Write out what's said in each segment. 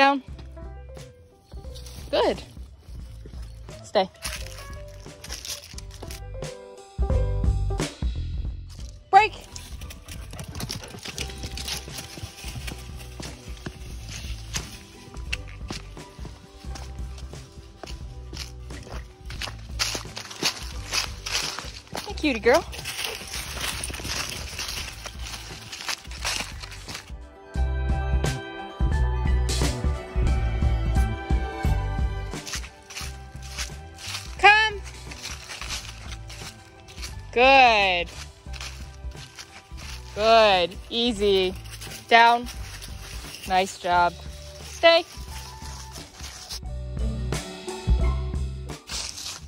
Down. Good. Stay. Break. Hey, cutie girl. Good. Good. Easy. Down. Nice job. Stay.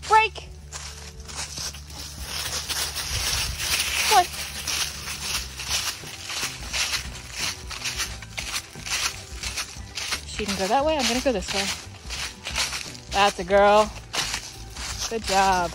Break. One. She can go that way. I'm going to go this way. That's a girl. Good job.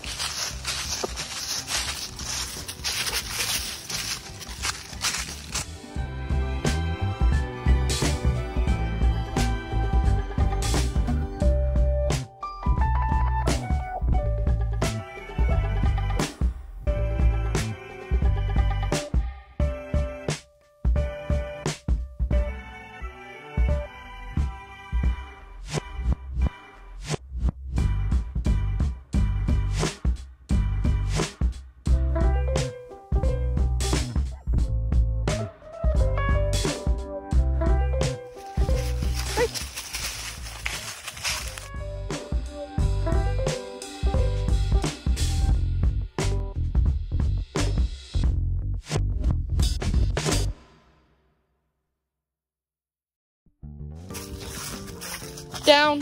Down.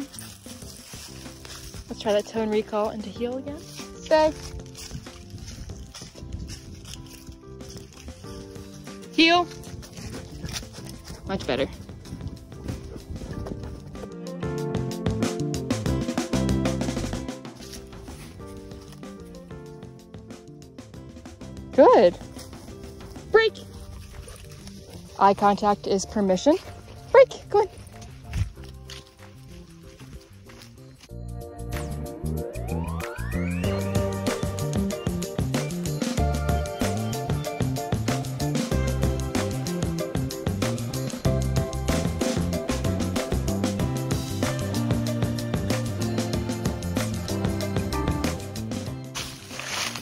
Let's try that tone recall into heel again. Stay. Heel. Much better. Good. Break. Eye contact is permission. Break. Go on.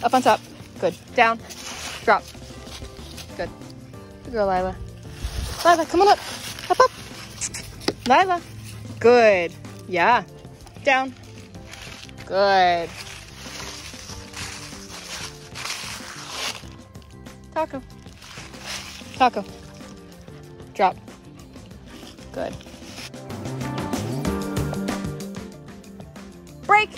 Up on top. Good. Down. Drop. Good. Good girl, Lila. Lila, come on up. Up, up. Lila. Good. Yeah. Down. Good. Taco. Taco. Drop. Good. Break.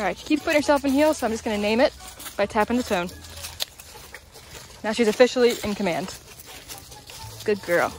All right, she keeps putting herself in heel, so I'm just gonna name it by tapping the tone. Now she's officially in command. Good girl.